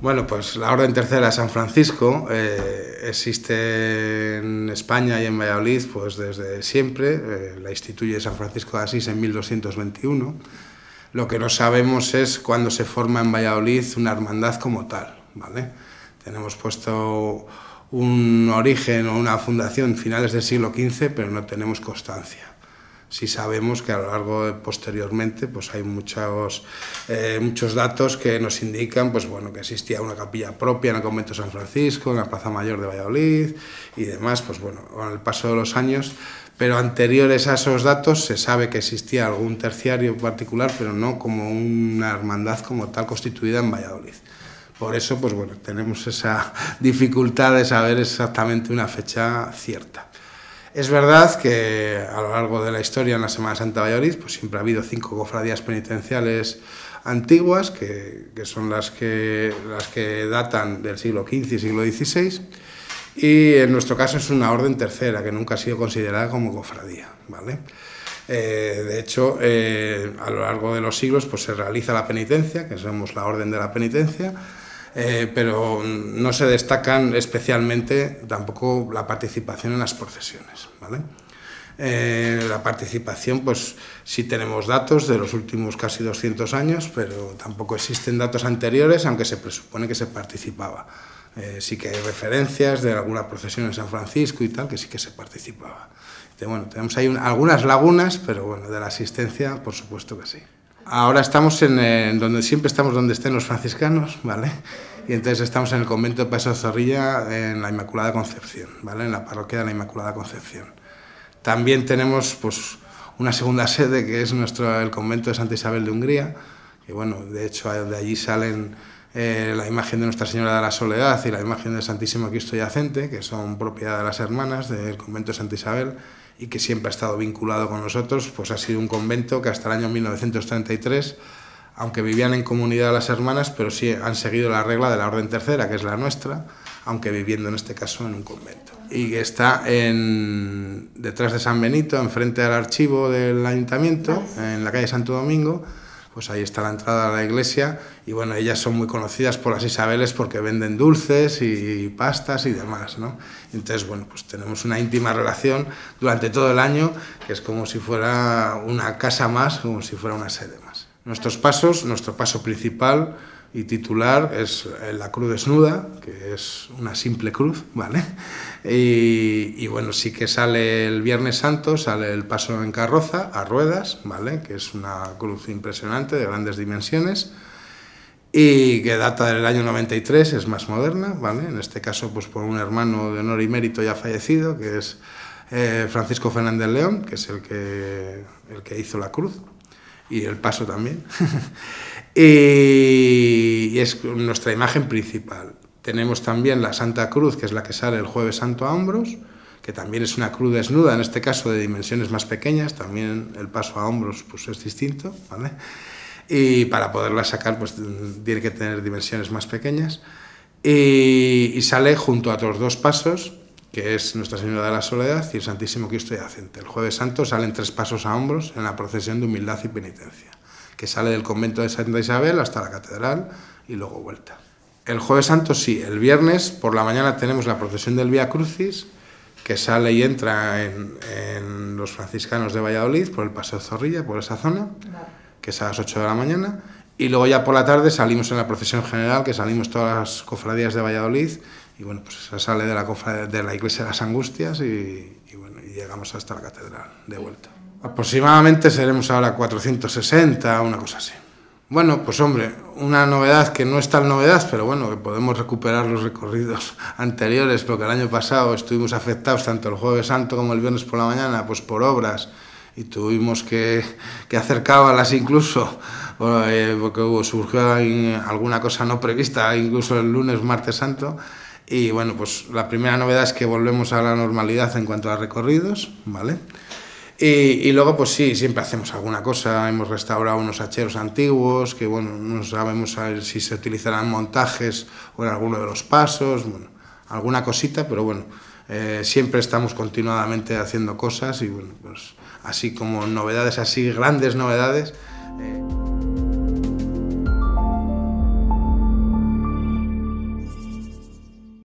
Bueno, pues la Orden Tercera de San Francisco eh, existe en España y en Valladolid pues desde siempre. Eh, la instituye San Francisco de Asís en 1221. Lo que no sabemos es cuándo se forma en Valladolid una hermandad como tal. ¿vale? Tenemos puesto un origen o una fundación finales del siglo XV, pero no tenemos constancia sí sabemos que a lo largo de, posteriormente pues hay muchos, eh, muchos datos que nos indican pues, bueno, que existía una capilla propia en el convento de San Francisco, en la Plaza Mayor de Valladolid y demás, pues bueno, con el paso de los años, pero anteriores a esos datos se sabe que existía algún terciario particular, pero no como una hermandad como tal constituida en Valladolid. Por eso, pues bueno, tenemos esa dificultad de saber exactamente una fecha cierta. Es verdad que a lo largo de la historia en la Semana Santa Valladolid pues siempre ha habido cinco cofradías penitenciales antiguas, que, son las que, las que datan del siglo XV y siglo XVI, y en nuestro caso es una orden tercera, que nunca ha sido considerada como cofradía. ¿vale? Eh, de hecho, eh, a lo largo de los siglos pues, se realiza la penitencia, que somos la orden de la penitencia, eh, pero no se destacan especialmente tampoco la participación en las procesiones. ¿vale? Eh, la participación, pues sí tenemos datos de los últimos casi 200 años, pero tampoco existen datos anteriores, aunque se presupone que se participaba. Eh, sí que hay referencias de alguna procesión en San Francisco y tal, que sí que se participaba. bueno, tenemos ahí algunas lagunas, pero bueno, de la asistencia, por supuesto que sí. Ahora estamos en, donde siempre estamos donde estén los franciscanos, ¿vale? Y entonces estamos en el convento de Paso Zorrilla en la Inmaculada Concepción, ¿vale? En la parroquia de la Inmaculada Concepción. También tenemos pues una segunda sede que es nuestro el convento de Santa Isabel de Hungría, y bueno, de hecho de allí salen eh, la imagen de Nuestra Señora de la Soledad y la imagen del Santísimo Cristo Yacente, que son propiedad de las hermanas del convento de Santa Isabel y que siempre ha estado vinculado con nosotros, pues ha sido un convento que hasta el año 1933, aunque vivían en comunidad las hermanas, pero sí han seguido la regla de la Orden Tercera, que es la nuestra, aunque viviendo en este caso en un convento. Y que está en, detrás de San Benito, enfrente al archivo del ayuntamiento, en la calle Santo Domingo, pues ahí está la entrada a la iglesia y bueno, ellas son muy conocidas por las Isabeles porque venden dulces y pastas y demás, ¿no? Entonces, bueno, pues tenemos una íntima relación durante todo el año que es como si fuera una casa más, como si fuera una sede más. Nuestros pasos, nuestro paso principal y titular es la cruz desnuda, que es una simple cruz, ¿vale? Y, bueno, sí que sale el Viernes Santo, sale el paso en carroza a ruedas, ¿vale? Que es una cruz impresionante de grandes dimensiones y que data del año 93, es más moderna, ¿vale? En este caso, pues por un hermano de honor y mérito ya fallecido, que es eh, Francisco Fernández León, que es el que, el que hizo la cruz y el paso también. y, es nuestra imagen principal. Tenemos también la Santa Cruz, que es la que sale el jueves santo a hombros, que también es una cruz desnuda, en este caso de dimensiones más pequeñas, también el paso a hombros pues, es distinto, ¿vale? Y para poderla sacar pues tiene que tener dimensiones más pequeñas. Y, y sale junto a otros dos pasos, que es Nuestra Señora de la Soledad y el Santísimo Cristo Yacente. El jueves santo salen tres pasos a hombros en la procesión de humildad y penitencia, que sale del convento de Santa Isabel hasta la catedral y luego vuelta. El jueves santo sí, el viernes por la mañana tenemos la procesión del Vía Crucis, que sale y entra en, los franciscanos de Valladolid por el Paseo Zorrilla, por esa zona, que es a las 8 de la mañana. Y luego ya por la tarde salimos en la procesión general, que salimos todas las cofradías de Valladolid y bueno, pues se sale de la, de la iglesia de las Angustias y, bueno, y llegamos hasta la catedral de vuelta. Aproximadamente seremos ahora 460, una cosa así. Bueno, pues hombre, una novedad que no es tal novedad, pero bueno, que podemos recuperar los recorridos anteriores, porque el año pasado estuvimos afectados tanto el jueves santo como el viernes por la mañana, pues por obras, y tuvimos que, que hacer cábalas incluso, eh, porque surgió alguna cosa no prevista, incluso el lunes, martes santo, y bueno, pues la primera novedad es que volvemos a la normalidad en cuanto a recorridos, ¿vale? Y, y, luego, pues sí, siempre hacemos alguna cosa. Hemos restaurado unos hacheros antiguos, que bueno, no sabemos si se utilizarán montajes o en alguno de los pasos, bueno, alguna cosita, pero bueno, eh, siempre estamos continuadamente haciendo cosas y bueno, pues así como novedades, así grandes novedades. Eh,